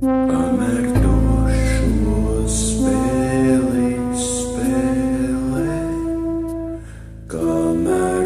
Kamēr tu šo spēli spēlē, kamēr